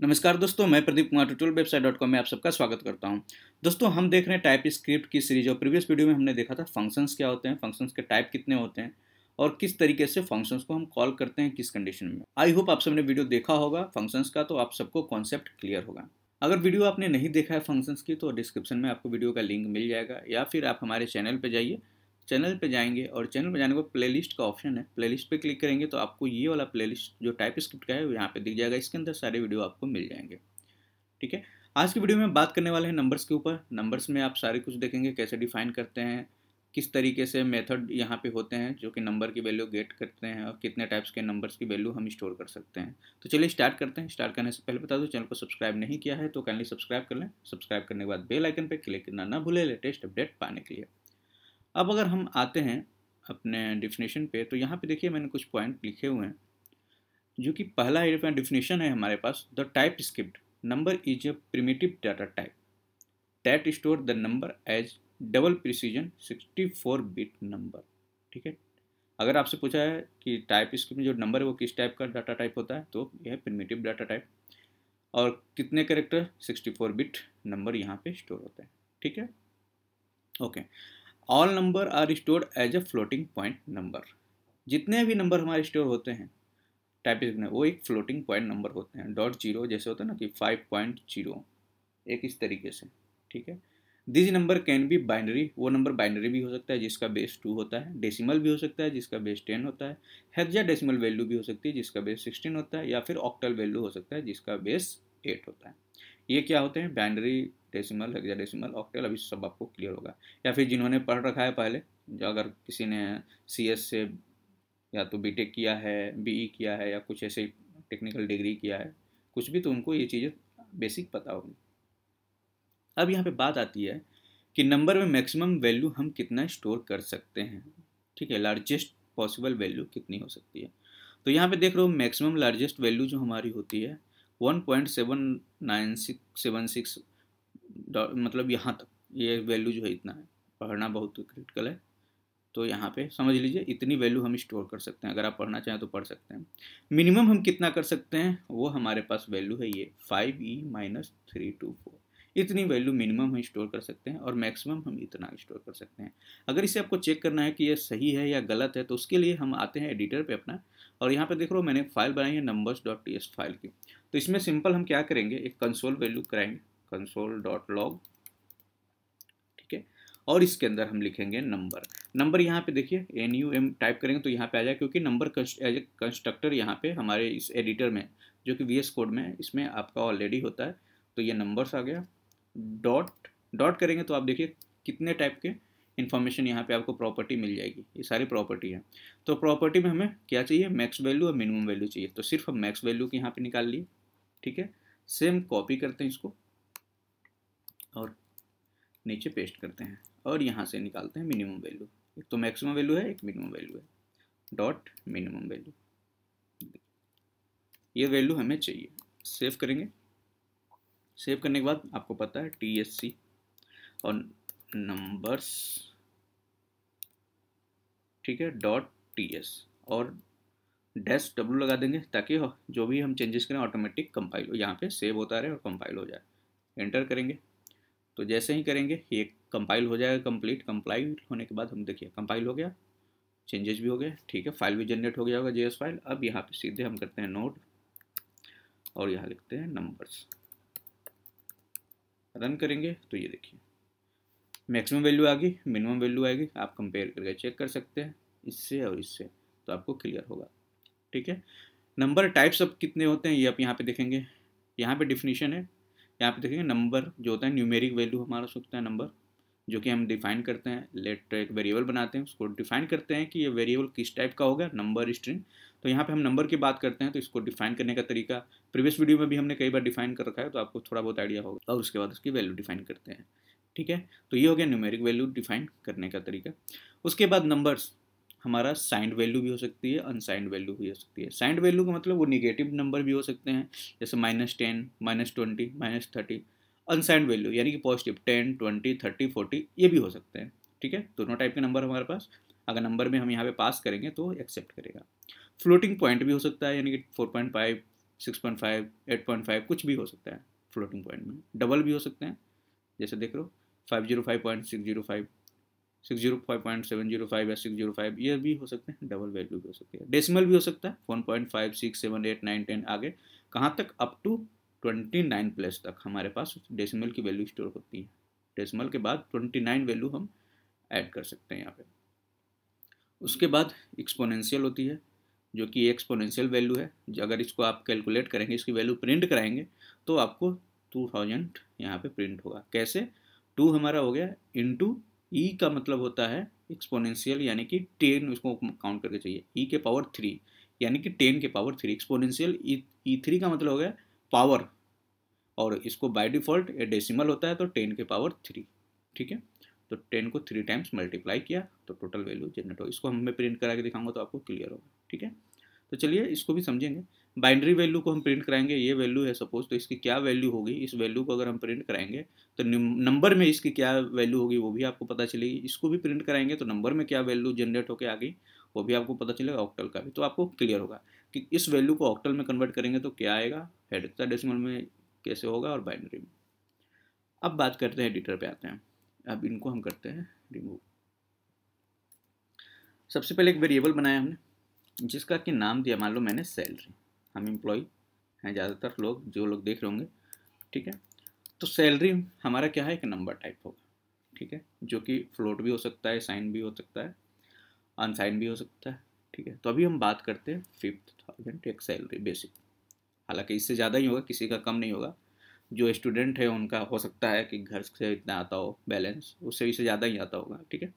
नमस्कार दोस्तों, मैं Pradeep Kumar tutorial website dot com में आप सबका स्वागत करता हूँ। दोस्तों, हम देख रहे हैं टाइप स्क्रिप्ट की सीरीज़ और प्रीवियस वीडियो में हमने देखा था फ़ंक्शंस क्या होते हैं, फ़ंक्शंस के टाइप कितने होते हैं और किस तरीके से फ़ंक्शंस को हम कॉल करते हैं, किस कंडीशन में। आई होप आप सबने वीडियो देखा होगा फ़ंक्शंस का तो आप सबको कॉन्सेप्ट क्लियर होगा। अगर वीडियो आपने नहीं देखा है फ़ंक्शंस की तो डिस्क्रिप्शन में आपको वीडियो का लिंक मिल जाएगा या फिर आप हमारे चैनल पर जाइए चैनल पे जाएँगे और चैनल पे जाने को प्लेलिस्ट का ऑप्शन है। प्लेलिस्ट पे क्लिक करेंगे तो आपको ये वाला प्लेलिस्ट जो टाइप स्क्रिप्ट का है, वो यहाँ पे दिख जाएगा। इसके अंदर सारे वीडियो आपको मिल जाएँगे। ठीक है? आज की वीडियो में बात करने वाले हैं नंबर्स के ऊपर। नंबर्स में आप सारे कुछ देखेंगे, कैसे डिफाइन करते हैं, किस तरीके से मेथड यहाँ पे होते हैं, जो कि नंबर की वैल्यू गेट करते हैं और कितने टाइप्स के नंबर्स की वैल्यू हम स्टोर कर सकते हैं। तो चलिए स्टार्ट करते हैं। स्टार्ट करने से पहले बता दो, चैनल को सब्सक्राइब नहीं किया है तो काइंडली सब्सक्राइब कर लें। सब्सक्राइब करने के बाद बेल आइकन पर क्लिक करना ना भूले। लेटेस्ट अपडेट पाने के लिए। अब अगर हम आते हैं अपने डिफिनेशन पे तो यहाँ पे देखिए मैंने कुछ पॉइंट लिखे हुए हैं, जो कि पहला डिफिनेशन है हमारे पास the TypeScript number is a primitive data type that store the number as double precision 64 bit number ठीक है? अगर आपसे पूछा है कि टाइप स्क्रिप्ट जो नंबर है वो किस टाइप का डाटा टाइप होता है तो यह प्रिमेटिव डाटा टाइप और कितने करेक्टर 64 बिट नंबर यहाँ पे स्टोर होते हैं. ठीक है? Okay all number are stored as a floating point number जितने भी नंबर हमारे स्टोर होते हैं टाइपिक में वो एक फ्लोटिंग पॉइंट नंबर होते हैं। डॉट ज़ीरो जैसे होता है ना कि फाइव पॉइंट ज़ीरो एक इस तरीके से, ठीक है? This number can be binary वो नंबर बाइनरी भी हो सकता है, जिसका बेस टू होता है। डेसिमल भी हो सकता है, जिसका बेस टेन होता है। हेक्जा डेसिमल वैल्यू भी हो सकती है, जिसका बेस सिक्सटीन होता है, या फिर ऑक्टल वैल्यू हो सकता है, जिसका बेस एट होता है। ये क्या होते हैं? बाइनरी डेसिमल हेक्साडेसिमल ऑक्टेल अभी सब आपको क्लियर होगा। या फिर जिन्होंने पढ़ रखा है पहले, जो अगर किसी ने सी एस से या तो बी किया है बी ई किया है, या कुछ ऐसे टेक्निकल डिग्री किया है, कुछ भी तो उनको ये चीज़ें बेसिक पता होगी। अब यहाँ पे बात आती है कि नंबर में मैक्सिमम वैल्यू हम कितना स्टोर कर सकते हैं। ठीक है लार्जेस्ट पॉसिबल वैल्यू कितनी हो सकती है। तो यहाँ पे देख रहे हो मैक्सिमम लार्जेस्ट वैल्यू जो हमारी होती है one point seven nine six seven six मतलब यहाँ तक, ये वैल्यू जो है इतना है। पढ़ना बहुत क्रिटिकल है। तो यहाँ पे समझ लीजिए, इतनी वैल्यू हम स्टोर कर सकते हैं। अगर आप पढ़ना चाहें तो पढ़ सकते हैं। मिनिमम हम कितना कर सकते हैं? वो हमारे पास वैल्यू है ये five E minus three two four इतनी वैल्यू मिनिमम हम स्टोर कर सकते हैं और मैक्सिमम हम इतना स्टोर कर सकते हैं। अगर इसे आपको चेक करना है कि ये सही है या गलत है तो उसके लिए हम आते हैं एडिटर पे अपना। और यहाँ पे देख रहे हो, मैंने फ़ाइल बनाई है नंबर्स डॉट टी फ़ाइल की। तो इसमें सिंपल हम क्या करेंगे? एक कंसोल वैल्यू कराएँगे डॉट लॉग ठीक है? और इसके अंदर हम लिखेंगे नंबर नंबर यहाँ पे देखिए एन यू एम टाइप करेंगे तो यहाँ पे आ जाए, क्योंकि नंबर एज ए कंस्ट्रक्टर यहाँ पे हमारे इस एडिटर में, जो कि वी एस कोड में, इसमें आपका ऑलरेडी होता है। तो ये नंबर्स आ गया। डॉट डॉट करेंगे तो आप देखिए कितने टाइप के इन्फॉर्मेशन यहाँ पे आपको प्रॉपर्टी मिल जाएगी। ये सारी प्रॉपर्टी है। तो प्रॉपर्टी में हमें क्या चाहिए? मैक्स वैल्यू और मिनिमम वैल्यू चाहिए। तो सिर्फ़ हम मैक्स वैल्यू की यहाँ पे निकाल लिए, ठीक है? सेम कॉपी करते हैं इसको। और नीचे पेस्ट करते हैं और यहाँ से निकालते हैं मिनिमम वैल्यू एक तो मैक्सिमम वैल्यू है, एक मिनिमम वैल्यू है। डॉट मिनिमम वैल्यू ये वैल्यू हमें चाहिए। सेव करेंगे। सेव करने के बाद आपको पता है टी एस सी और नंबर्स ठीक है डॉट टी एस और डैश डब्लू लगा देंगे ताकि जो भी हम चेंजेस करें ऑटोमेटिक कंपाइल हो। यहाँ पे सेव होता रहे और कंपाइल हो जाए। एंटर करेंगे। तो जैसे ही करेंगे, ये कंपाइल हो जाएगा कंप्लीट कंपाइल होने के बाद हम देखिए कंपाइल हो गया चेंजेस भी हो गए, ठीक है फ़ाइल भी जनरेट हो गया होगा जे फ़ाइल अब यहाँ पे सीधे हम करते हैं नोट और यहाँ लिखते हैं नंबर्स रन करेंगे तो ये देखिए मैक्सिमम वैल्यू आ गई मिनिमम वैल्यू आएगी, आप कंपेयर करके चेक कर सकते हैं, इससे और इससे तो आपको क्लियर होगा, ठीक है। नंबर टाइप्स अब कितने होते हैं, ये आप यहाँ पे देखेंगे। यहाँ पे डिफिनीशन है यहाँ पे देखेंगे नंबर जो होता है न्यूमेरिक वैल्यू हमारा सकता है नंबर जो कि हम डिफाइन करते हैं लेट एक वेरिएबल बनाते हैं, उसको डिफाइन करते हैं कि ये वेरिएबल किस टाइप का होगा नंबर स्ट्रिंग तो यहाँ पे हम नंबर की बात करते हैं तो इसको डिफाइन करने का तरीका प्रीवियस वीडियो में भी हमने कई बार डिफाइन कर रखा है तो आपको थोड़ा बहुत आइडिया होगा, और उसके बाद उसकी वैल्यू डिफाइन करते हैं, ठीक है? तो ये हो गया न्यूमेरिक वैल्यू डिफाइन करने का तरीका. उसके बाद नंबर्स हमारा साइंड वैल्यू भी हो सकती है अनसाइंड वैल्यू भी हो सकती है। साइंड वैल्यू का मतलब वो निगेटिव नंबर भी हो सकते हैं, जैसे minus ten minus twenty minus thirty unsigned value यानी कि positive ten twenty thirty forty ये भी हो सकते हैं, ठीक है? दोनों टाइप के नंबर हमारे पास। अगर नंबर में हम यहाँ पे पास करेंगे तो एक्सेप्ट करेगा। फ्लोटिंग पॉइंट भी हो सकता है, यानी कि four point five six point five eight point five कुछ भी हो सकता है फ्लोटिंग पॉइंट में। डबल भी हो सकते हैं, जैसे देख लो five zero five point six zero five six zero five point seven zero five या सिक्स ज़ीरो फाइव, ये भी हो सकते हैं डबल वैल्यू भी हो सकती है। डेसिमल भी हो सकता है, one point five six seven eight nine ten आगे। कहाँ तक? Up to twenty nine plus तक हमारे पास डेसिमल की वैल्यू स्टोर होती है। डेसिमल के बाद ट्वेंटी नाइन वैल्यू हम ऐड कर सकते हैं यहाँ पे। उसके बाद एक्सपोनेंशियल होती है, जो कि एक्सपोनेंशियल वैल्यू है। अगर इसको आप कैलकुलेट करेंगे, इसकी वैल्यू प्रिंट कराएँगे तो आपको टू थाउज़ेंड यहाँ पे प्रिंट होगा। कैसे? टू हमारा हो गया इंटू ई का मतलब होता है एक्सपोनेंशियल यानी कि टेन उसको काउंट करके चाहिए। ई e के पावर थ्री यानी कि टेन के power three exponential E three का मतलब हो गया पावर और इसको बाय डिफ़ॉल्ट डेसिमल होता है तो टेन के पावर थ्री ठीक है? तो टेन को थ्री टाइम्स मल्टीप्लाई किया तो टोटल वैल्यू जनरेट होगा इसको हम प्रिंट करा के दिखाऊँगा तो आपको क्लियर होगा, ठीक है? तो चलिए इसको भी समझेंगे। बाइंड्री वैल्यू को हम प्रिंट कराएँगे, ये वैल्यू है सपोज़ तो इसकी क्या वैल्यू होगी? इस वैल्यू को अगर हम प्रिंट कराएँगे तो नंबर में इसकी क्या वैल्यू होगी, वो भी आपको पता चलेगी। इसको भी प्रिंट कराएँगे तो नंबर में क्या वैल्यू जनरेट होकर आ गई, वो भी आपको पता चलेगा ऑक्टल का भी। तो आपको क्लियर होगा कि इस वैल्यू को ऑक्टल में कन्वर्ट करेंगे तो क्या आएगा? हेडेक्साडेसिमल में कैसे होगा और बाइनरी में। अब बात करते हैं एडिटर पे आते हैं। अब इनको हम करते हैं रिमूव सबसे पहले एक वेरिएबल बनाया हमने, जिसका कि नाम दिया, मान लो मैंने सैलरी हम एम्प्लॉय हैं ज़्यादातर लोग, जो लोग देख रहे होंगे, ठीक है? तो सैलरी हमारा क्या है? एक नंबर टाइप होगा, ठीक है? जो कि फ्लोट भी हो सकता है साइन भी हो सकता है अनसाइन भी हो सकता है, ठीक है? तो अभी हम बात करते हैं फिफ्थ थाउज़ेंड एक सैलरी बेसिक हालाँकि इससे ज़्यादा ही होगा, किसी का कम नहीं होगा। जो स्टूडेंट है, उनका हो सकता है कि घर से इतना आता हो बैलेंस उससे इससे ज़्यादा ही आता होगा, ठीक है?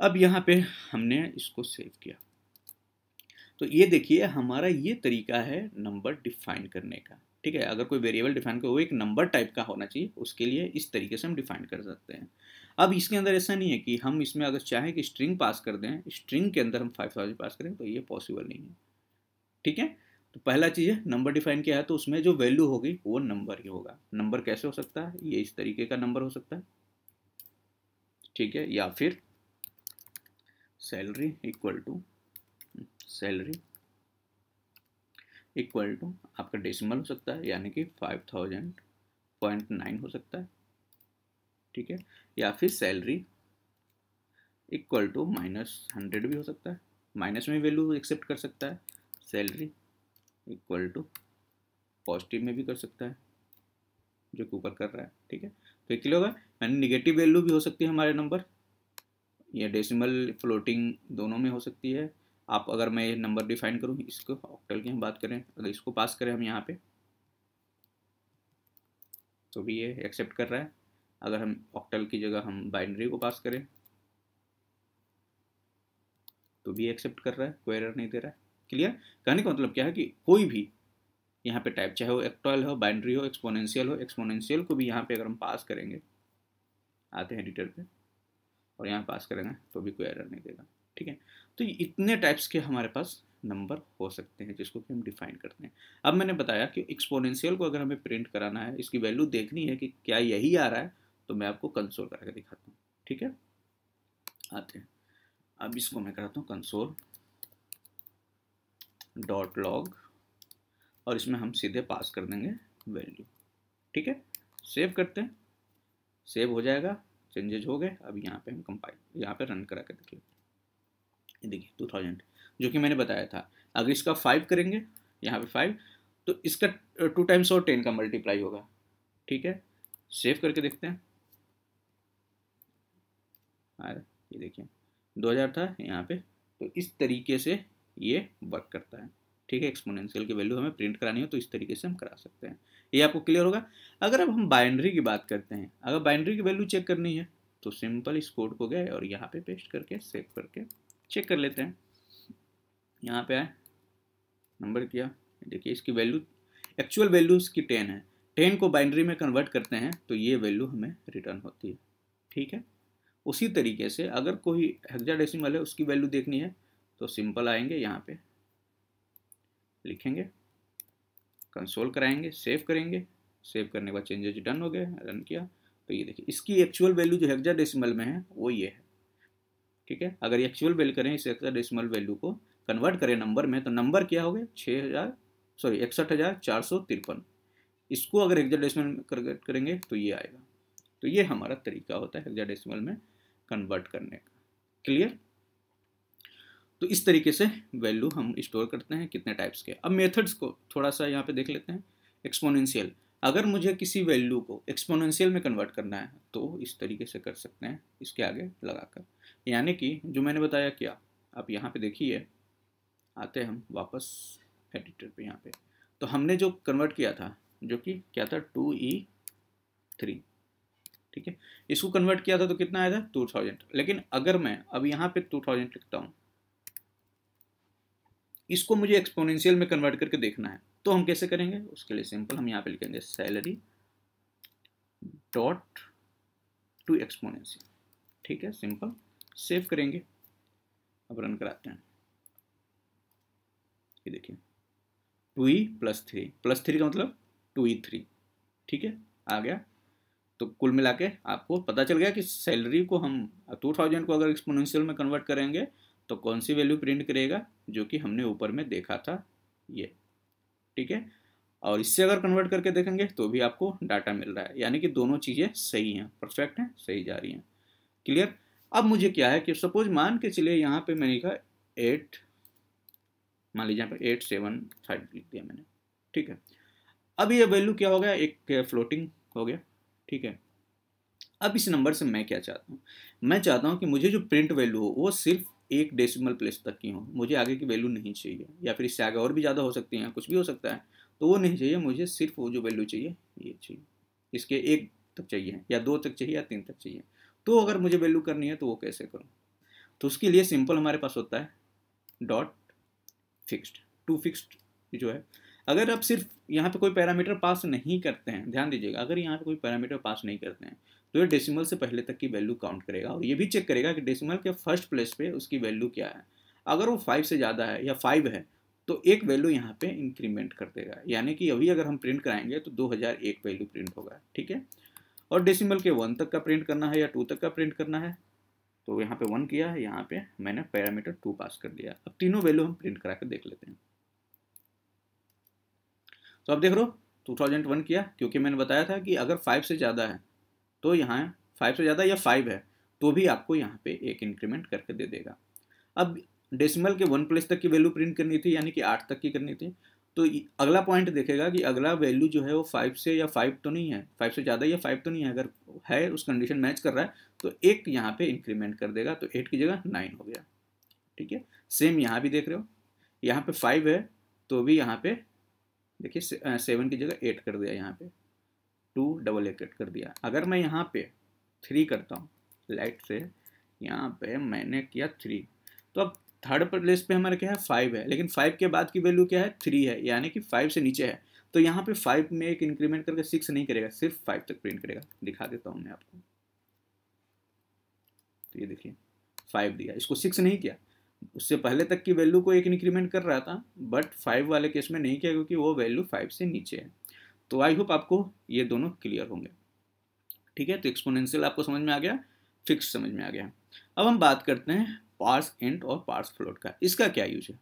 अब यहाँ पे हमने इसको सेव किया। तो ये देखिए, हमारा ये तरीका है नंबर डिफाइन करने का, ठीक है? अगर कोई वेरिएबल डिफाइन कर, वो एक नंबर टाइप का होना चाहिए, उसके लिए इस तरीके से हम डिफाइन कर सकते हैं। अब इसके अंदर ऐसा नहीं है कि हम इसमें अगर चाहें कि स्ट्रिंग पास कर दें, स्ट्रिंग के अंदर हम फाइव थाउज़ेंड पास करें तो ये पॉसिबल नहीं है, ठीक है? तो पहला चीज़ है, नंबर डिफाइन किया है तो उसमें जो वैल्यू होगी, वो नंबर ही होगा। नंबर कैसे हो सकता है? ये इस तरीके का नंबर हो सकता है, ठीक है? या फिर salary equal to salary equal to आपका डेसिमल हो सकता है, यानी कि फाइव थाउज़ेंड पॉइंट नाइन हो सकता है, ठीक है? या फिर salary equal to minus hundred भी हो सकता है, माइनस में वैल्यू एक्सेप्ट कर सकता है, सैलरी इक्वल टू पॉजिटिव में भी कर सकता है, जो ऊपर कर रहा है, ठीक है? तो एक होगा यानी निगेटिव वैल्यू भी हो सकती है हमारे नंबर या डेसिमल फ्लोटिंग दोनों में हो सकती है आप अगर मैं ये नंबर डिफाइन करूँ, इसको ऑक्टल की हम बात करें, अगर इसको पास करें हम यहाँ पे तो भी ये एक्सेप्ट कर रहा है। अगर हम ऑक्टल की जगह हम बाइनरी को पास करें तो भी एक्सेप्ट कर रहा है, कोई एरर नहीं दे रहा है। क्लियर कहने का मतलब क्या है कि कोई भी यहाँ पे टाइप चाहे वो एक्टोल हो बाइंड्री हो एक्सपोनेंशियल हो एक्सपोनेंशियल को भी यहाँ पे अगर हम पास करेंगे, आते हैं एडिटर पे, और यहाँ पास करेंगे तो भी कोई एरर नहीं देगा। ठीक है? तो इतने टाइप्स के हमारे पास नंबर हो सकते हैं, जिसको कि हम डिफाइन करते हैं। अब मैंने बताया कि एक्सपोनेंशियल को अगर हमें प्रिंट कराना है, इसकी वैल्यू देखनी है कि क्या यही आ रहा है तो मैं आपको कंसोल करा के दिखाता हूँ। ठीक है? आते हैं। अब इसको मैं कराता हूँ कंसोल डॉट लॉग और इसमें हम सीधे पास कर देंगे वैल्यू ठीक है? सेव करते हैं। सेव हो जाएगा। चेंजेज हो गए। अब यहाँ पे हम कंपाइल यहाँ पे रन करा के देखिए देखिए टू थाउज़ेंड जो कि मैंने बताया था। अगर इसका फाइव करेंगे, यहाँ पे फाइव तो इसका टू टाइम्स और टेन का मल्टीप्लाई होगा। ठीक है? सेव करके देखते हैं। ये देखिए दो हज़ार था यहाँ पे तो इस तरीके से ये वर्क करता है। ठीक है? एक्सपोनेंशियल की वैल्यू हमें प्रिंट करानी हो तो इस तरीके से हम करा सकते हैं। ये आपको क्लियर होगा? अगर अब हम बाइंड्री की बात करते हैं, अगर बाइंड्री की वैल्यू चेक करनी है तो सिंपल इस कोड को गए और यहाँ पे पेस्ट करके सेव करके चेक कर लेते हैं। यहाँ पे आए। नंबर किया। देखिए, इसकी वैल्यू, एक्चुअल वैल्यू इसकी टेन है। टेन को बाइंड्री में कन्वर्ट करते हैं तो ये वैल्यू हमें रिटर्न होती है। ठीक है? उसी तरीके से अगर कोई हेक्साडेसिमल है, उसकी वैल्यू देखनी है तो सिंपल आएँगे यहाँ पे। लिखेंगे। कंसोल कराएँगे, सेव करेंगे। सेव करने के बाद चेंजेज डन हो गए, रन किया। तो ये देखिए, इसकी एक्चुअल वैल्यू जो हेक्सा डेसिमल में है, वो ये है। ठीक है? अगर एक्चुअल वैल्यू करें, इस डेसिमल वैल्यू को कन्वर्ट करें नंबर में तो नंबर क्या हो गया? छः हज़ार सॉरी इकसठ हज़ार चार सौ तिरपन। इसको अगर हेक्साडेसिमल में कन्वर्ट करेंगे तो ये आएगा। तो ये हमारा तरीका होता है एक्जा हेक्साडेसिमल में कन्वर्ट करने का। क्लियर तो इस तरीके से वैल्यू हम स्टोर करते हैं, कितने टाइप्स के। अब मेथड्स को थोड़ा सा यहाँ पे देख लेते हैं। एक्सपोनेंशियल अगर मुझे किसी वैल्यू को एक्सपोनेंशियल में कन्वर्ट करना है तो इस तरीके से कर सकते हैं, इसके आगे लगाकर। यानी कि जो मैंने बताया क्या आप यहाँ पे देखिए, आते हैं हम वापस एडिटर पे यहाँ पे। तो हमने जो कन्वर्ट किया था, जो कि क्या था? टू ई थ्री ठीक है? इसको कन्वर्ट किया था तो कितना आया था? टू थाउज़ेंड लेकिन अगर मैं अब यहाँ पे टू थाउज़ेंड लिखता हूँ इसको मुझे एक्सपोनेंशियल में कन्वर्ट करके देखना है। तो हम कैसे करेंगे? उसके लिए सिंपल हम यहाँ पे लिखेंगे सैलरी डॉट टू एक्सपोनेंशियल ठीक है सिंपल सेव करेंगे। अब रन कराते हैं। ये देखिए two E plus three plus three का मतलब टू ई थ्री ठीक है, आ गया। तो कुल मिला के आपको पता चल गया कि सैलरी को हम टू थाउज़ेंड को अगर एक्सपोनेंशियल में कन्वर्ट करेंगे तो कौन सी वैल्यू प्रिंट करेगा? जो कि हमने ऊपर में देखा था ये। ठीक है? और इससे अगर कन्वर्ट करके देखेंगे तो भी आपको डाटा मिल रहा है। यानी कि दोनों चीज़ें सही हैं। परफेक्ट हैं, सही जा रही हैं। क्लियर अब मुझे क्या है कि सपोज़ मान के चलिए यहाँ पे मैंने लिखा एट मान लीजिए यहाँ पे एट सेवन फाइव लिख दिया मैंने। ठीक है? अब ये वैल्यू क्या हो गया? एक फ्लोटिंग हो गया। ठीक है? अब इस नंबर से मैं क्या चाहता हूँ? मैं चाहता हूँ कि मुझे जो प्रिंट वैल्यू हो, वो सिर्फ़ एक डेसिमल प्लेस तक की हो। मुझे आगे की वैल्यू नहीं चाहिए। या फिर इससे आगे और भी ज़्यादा हो सकती हैं, कुछ भी हो सकता है तो वो नहीं चाहिए। मुझे सिर्फ़ वो जो वैल्यू चाहिए, ये चाहिए। इसके एक तक चाहिए, या दो तक चाहिए, या तीन तक चाहिए। तो अगर मुझे वैल्यू करनी है तो वो कैसे करूँ? तो उसके लिए सिंपल हमारे पास होता है डॉट फिक्स्ड टू फिक्स्ड जो है। अगर आप सिर्फ़ यहाँ पे कोई पैरामीटर पास नहीं करते हैं, ध्यान दीजिएगा, अगर यहाँ पे कोई पैरामीटर पास नहीं करते हैं तो ये डेसिमल से पहले तक की वैल्यू काउंट करेगा और ये भी चेक करेगा कि डेसिमल के फ़र्स्ट प्लेस पे उसकी वैल्यू क्या है। अगर वो फाइव से ज़्यादा है या फाइव है तो एक वैल्यू यहाँ पे इंक्रीमेंट कर देगा। यानी कि अभी अगर हम प्रिंट कराएँगे तो 2001 वैल्यू प्रिंट होगा, ठीक है? और डेसिमल के वन तक का प्रिंट करना है या टू तक का प्रिंट करना है तो यहाँ पे वन किया है, यहाँ पे मैंने पैरामीटर टू पास कर दिया। अब तीनों वैल्यू हम प्रिंट करा कर देख लेते हैं। तो अब देख लो 2001 किया, क्योंकि मैंने बताया था कि अगर फाइव से ज़्यादा है तो यहाँ फाइव से ज़्यादा या फाइव है तो भी आपको यहाँ पे एक इंक्रीमेंट करके दे देगा। अब डेसिमल के वन प्लस तक की वैल्यू प्रिंट करनी थी, यानी कि आठ तक की करनी थी तो अगला पॉइंट देखेगा कि अगला वैल्यू जो है वो फाइव से या फाइव तो नहीं है फाइव से ज़्यादा या फाइव तो नहीं है, अगर है, उस कंडीशन मैच कर रहा है तो एक यहाँ पे इंक्रीमेंट कर देगा तो एट की जगह नाइन हो गया। ठीक है? सेम यहाँ भी देख रहे हो, यहाँ पे फाइव है तो भी यहाँ पे, देखिए सेवन की जगह एट कर दिया यहाँ पे। टू डबल एट कर दिया। अगर मैं यहाँ पे थ्री करता हूँ लाइट से, यहाँ पे मैंने किया थ्री तो अब थर्ड प्लेस पे हमारा क्या है? फाइव है। लेकिन फाइव के बाद की वैल्यू क्या है? थ्री है। यानी कि फाइव से नीचे है। तो यहाँ पे फाइव में एक इंक्रीमेंट करके सिक्स नहीं करेगा, सिर्फ़ फाइव तक प्रिंट करेगा। दिखा देता हूँ मैं आपको। तो ये देखिए फाइव दिया। इसको सिक्स नहीं किया। उससे पहले तक की वैल्यू को एक इंक्रीमेंट कर रहा था बट फाइव वाले केस में नहीं किया, क्योंकि वो वैल्यू फाइव से नीचे है। तो आई होप आपको ये दोनों क्लियर होंगे। ठीक है? तो एक्सपोनेंशियल आपको समझ में आ गया फिक्स समझ में आ गया। अब हम बात करते हैं पार्स इंट और पार्स फ्लोट का। इसका क्या यूज़ है?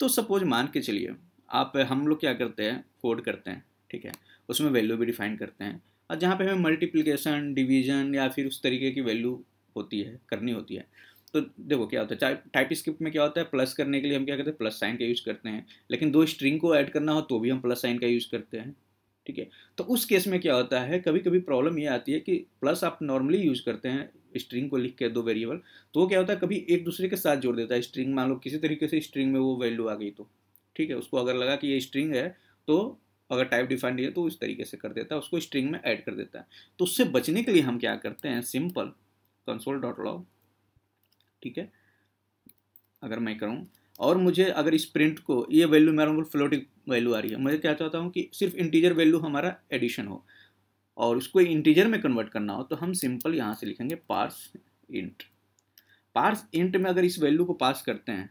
तो सपोज़ मान के चलिए, आप, हम लोग क्या करते हैं? कोड करते हैं, ठीक है? उसमें वैल्यू भी डिफाइन करते हैं। और जहाँ पे हमें मल्टीप्लिकेशन डिवीज़न या फिर उस तरीके की वैल्यू होती है, करनी होती है। तो देखो क्या होता है टाइप स्क्रिप्ट में क्या होता है? प्लस करने के लिए हम क्या करते हैं? प्लस साइन का यूज़ करते हैं। लेकिन दो स्ट्रिंग को ऐड करना हो तो भी हम प्लस साइन का यूज़ करते हैं। ठीक है? तो उस केस में क्या होता है कभी कभी प्रॉब्लम ये आती है कि प्लस आप नॉर्मली यूज़ करते हैं स्ट्रिंग को लिख के दो वेरिएबल तो वो क्या होता है, कभी एक दूसरे के साथ जोड़ देता है स्ट्रिंग। मान लो किसी तरीके से स्ट्रिंग में वो वैल्यू आ गई तो ठीक है? उसको अगर लगा कि ये स्ट्रिंग है तो अगर टाइप डिफाइंड है तो उस तरीके से कर देता है, उसको स्ट्रिंग में ऐड कर देता है। तो उससे बचने के लिए हम क्या करते हैं, सिंपल कंसोल डॉट लॉग, ठीक है? अगर मैं करूँ, और मुझे अगर इस प्रिंट को, ये वैल्यू मेरा फ्लोटिंग वैल्यू आ रही है। मैं क्या चाहता हूँ कि सिर्फ़ इंटीजर वैल्यू हमारा एडिशन हो और उसको इंटीजर में कन्वर्ट करना हो तो हम सिंपल यहाँ से लिखेंगे पार्स इंट पार्स इंट में अगर इस वैल्यू को पास करते हैं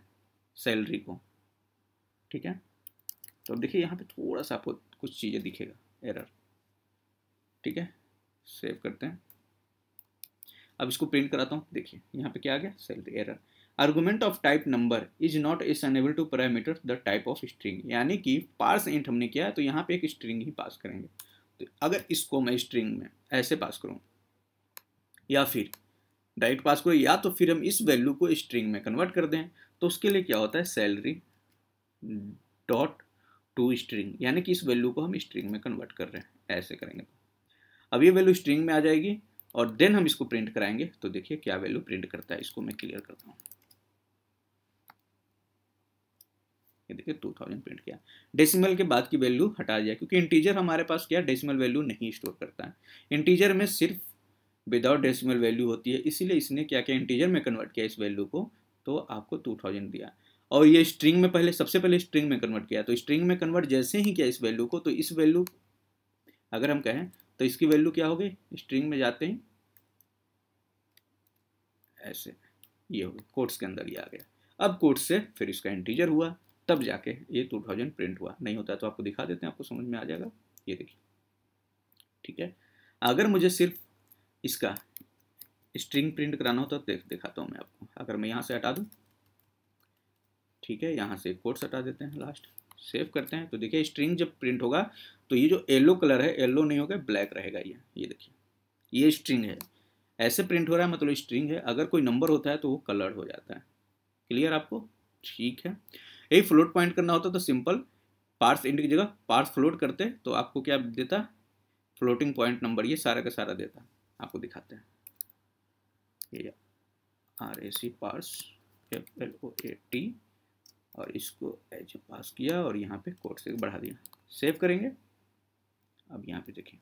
सैलरी को, ठीक है? तो अब देखिए यहाँ पे थोड़ा सा आपको कुछ चीज़ें दिखेगा एरर ठीक है? सेव करते हैं। अब इसको प्रिंट कराता हूँ, देखिए यहाँ पे क्या आ गया? Salary error argument of type number is not is unable to parameter the type of string यानी कि पार्स इंट हमने किया तो यहाँ पे एक स्ट्रिंग ही पास करेंगे। तो अगर इसको मैं स्ट्रिंग में ऐसे पास करूँ, या फिर डायरेक्ट पास करो, या तो फिर हम इस वैल्यू को स्ट्रिंग में कन्वर्ट कर दें तो उसके लिए क्या होता है? सैलरी डॉट टू स्ट्रिंग यानी कि इस वैल्यू को हम स्ट्रिंग में कन्वर्ट कर रहे हैं, ऐसे करेंगे। अब ये वैल्यू स्ट्रिंग में आ जाएगी, और देन हम इसको प्रिंट कराएँगे तो देखिए क्या वैल्यू प्रिंट करता है, इसको मैं क्लियर करता हूँ। ये देखिए टू थाउज़ेंड प्रिंट किया। डेसिमल के बाद की वैल्यू हटा दिया, क्योंकि इंटीजर हमारे पास क्या डेसिमल वैल्यू नहीं स्टोर करता है। इंटीजर में सिर्फ़ विदाउट डेसिमल वैल्यू होती है, इसीलिए इसने क्या किया इंटीजर में कन्वर्ट किया इस वैल्यू को तो आपको टू थाउज़ेंड दिया। और ये स्ट्रिंग में पहले, सबसे पहले स्ट्रिंग में कन्वर्ट किया तो स्ट्रिंग में कन्वर्ट जैसे ही किया इस वैल्यू को तो इस वैल्यू अगर हम कहें तो इसकी वैल्यू क्या होगी स्ट्रिंग में जाते हैं, ऐसे, ये हो गया कोट्स के अंदर ये आ गया। अब कोट्स से फिर इसका इंटीजर हुआ। तब जाके ये टू थाउज़ेंड प्रिंट हुआ। नहीं होता तो आपको दिखा देते हैं, आपको समझ में आ जाएगा। ये देखिए। ठीक है? अगर मुझे सिर्फ़ इसका स्ट्रिंग प्रिंट कराना हो तो देख, दिखाता हूँ मैं आपको। अगर मैं यहाँ से हटा दूँ, ठीक है, यहाँ से कोट्स हटा देते हैं लास्ट सेव करते हैं। तो देखिए स्ट्रिंग जब प्रिंट होगा तो ये जो येलो कलर है येलो नहीं होगा ब्लैक रहेगा ये। ये देखिए। ये स्ट्रिंग है। ऐसे प्रिंट हो रहा है मतलब स्ट्रिंग है। अगर कोई नंबर होता है तो वो कलर्ड हो जाता है। क्लियर आपको? ठीक है। यही फ्लोट पॉइंट करना होता तो सिंपल पार्स इंट की जगह पार्स फ्लोट करते तो आपको क्या देता? फ्लोटिंग पॉइंट नंबर ये सारा का सारा देता। आपको दिखाते हैं। ये R A C parse F L O A T और इसको एच पास किया और यहाँ पे कोड से बढ़ा दिया। सेव करेंगे। अब यहाँ पे देखिए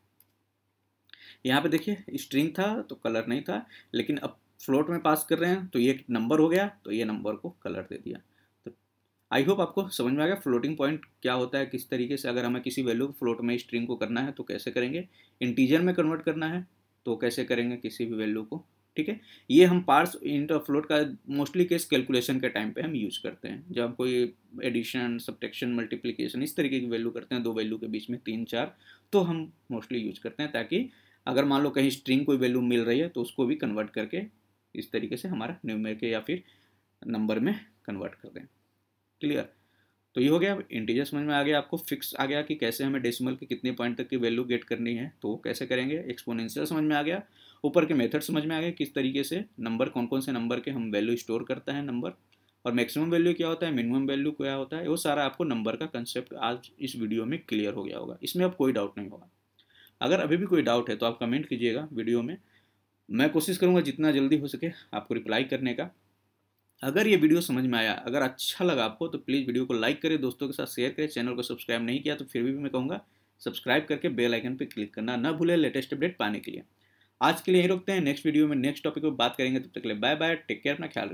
यहाँ पे देखिए स्ट्रिंग था तो कलर नहीं था, लेकिन अब फ्लोट में पास कर रहे हैं तो ये नंबर हो गया तो ये नंबर को कलर दे दिया। आई होप आपको समझ में आ गया फ्लोटिंग पॉइंट क्या होता है, किस तरीके से अगर हमें किसी वैल्यू फ्लोट में स्ट्रिंग को करना है तो कैसे करेंगे? इंटीजर में कन्वर्ट करना है तो कैसे करेंगे किसी भी वैल्यू को? ठीक है? ये हम पार्स इंट और फ्लोट का मोस्टली केस कैलकुलेशन के टाइम पे हम यूज़ करते हैं। जब हम कोई एडिशन सब्ट्रैक्शन मल्टीप्लिकेशन इस तरीके की वैल्यू करते हैं, दो वैल्यू के बीच में तीन, चार तो हम मोस्टली यूज़ करते हैं ताकि अगर मान लो कहीं स्ट्रिंग कोई वैल्यू मिल रही है तो उसको भी कन्वर्ट करके इस तरीके से हमारा न्यूमेर के या फिर नंबर में कन्वर्ट कर दें। क्लियर तो ये हो गया इंटीजर समझ में आ गया आपको फिक्स आ गया कि कैसे हमें डेसिमल के कितने पॉइंट तक की वैल्यू गेट करनी है तो कैसे करेंगे? एक्सपोनेंशियल समझ में आ गया। ऊपर के मेथड समझ में आ गए किस तरीके से नंबर कौन कौन से नंबर के हम वैल्यू स्टोर करता है नंबर और मैक्सिमम वैल्यू क्या होता है मिनिमम वैल्यू क्या होता है, वो सारा आपको नंबर का कंसेप्ट आज इस वीडियो में क्लियर हो गया होगा। इसमें अब कोई डाउट नहीं होगा। अगर अभी भी कोई डाउट है तो आप कमेंट कीजिएगा वीडियो में। मैं कोशिश करूँगा जितना जल्दी हो सके आपको रिप्लाई करने का। अगर ये वीडियो समझ में आया, अगर अच्छा लगा आपको तो प्लीज़ वीडियो को लाइक करें, दोस्तों के साथ शेयर करें, चैनल को सब्सक्राइब नहीं किया तो फिर भी मैं कहूँगा, सब्सक्राइब करके बेल आइकन पर क्लिक करना ना भूलें लेटेस्ट अपडेट पाने के लिए। आज के लिए यही रोकते हैं, नेक्स्ट वीडियो में नेक्स्ट टॉपिक पर बात करेंगे, तब तक के लिए बाय बाय टेक केयर, अपना ख्याल